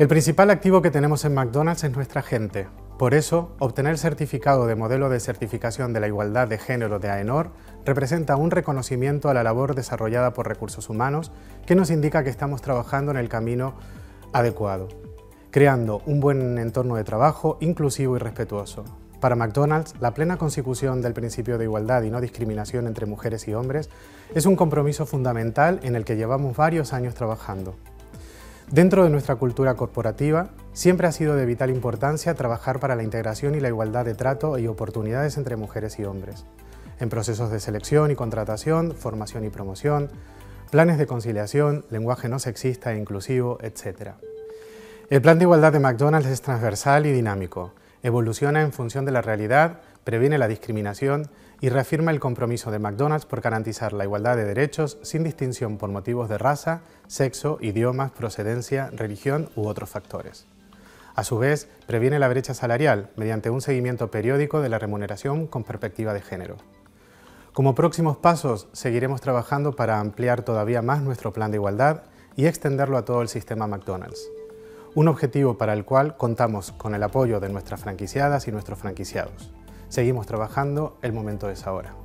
El principal activo que tenemos en McDonald's es nuestra gente. Por eso, obtener el certificado de modelo de certificación de la igualdad de género de AENOR representa un reconocimiento a la labor desarrollada por recursos humanos que nos indica que estamos trabajando en el camino adecuado, creando un buen entorno de trabajo inclusivo y respetuoso. Para McDonald's, la plena consecución del principio de igualdad y no discriminación entre mujeres y hombres es un compromiso fundamental en el que llevamos varios años trabajando. Dentro de nuestra cultura corporativa, siempre ha sido de vital importancia trabajar para la integración y la igualdad de trato y oportunidades entre mujeres y hombres, en procesos de selección y contratación, formación y promoción, planes de conciliación, lenguaje no sexista e inclusivo, etc. El plan de igualdad de McDonald's es transversal y dinámico, evoluciona en función de la realidad, previene la discriminación y reafirma el compromiso de McDonald's por garantizar la igualdad de derechos sin distinción por motivos de raza, sexo, idiomas, procedencia, religión u otros factores. A su vez, previene la brecha salarial mediante un seguimiento periódico de la remuneración con perspectiva de género. Como próximos pasos, seguiremos trabajando para ampliar todavía más nuestro plan de igualdad y extenderlo a todo el sistema McDonald's un objetivo para el cual contamos con el apoyo de nuestras franquiciadas y nuestros franquiciados. Seguimos trabajando, el momento es ahora.